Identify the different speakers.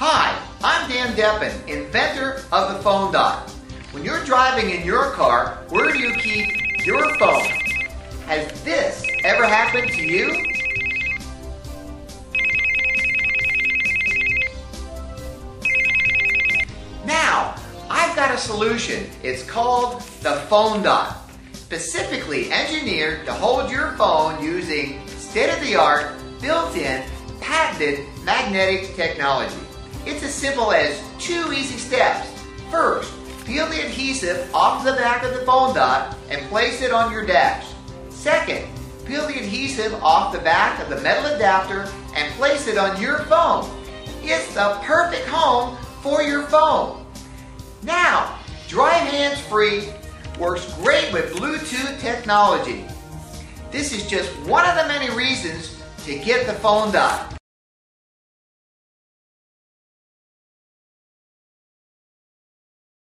Speaker 1: Hi, I'm Dan Deppen, inventor of the Phone Dot. When you're driving in your car, where do you keep your phone? Has this ever happened to you? Now, I've got a solution. It's called the Phone Dot. Specifically engineered to hold your phone using state-of-the-art, built-in, patented magnetic technology. It's as simple as two easy steps. First, peel the adhesive off the back of the phone dot and place it on your dash. Second, peel the adhesive off the back of the metal adapter and place it on your phone. It's the perfect home for your phone. Now, drive hands free works great with Bluetooth technology. This is just one of the many reasons to get the phone dot.